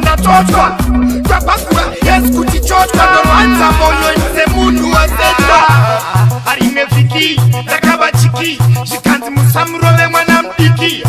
unatotwa kwapakuva yezikutichotwa ndorwanza moyo semunhu wasetwa harimwe vhiki rakava chiki zvikanzi musamurove mwana mudiki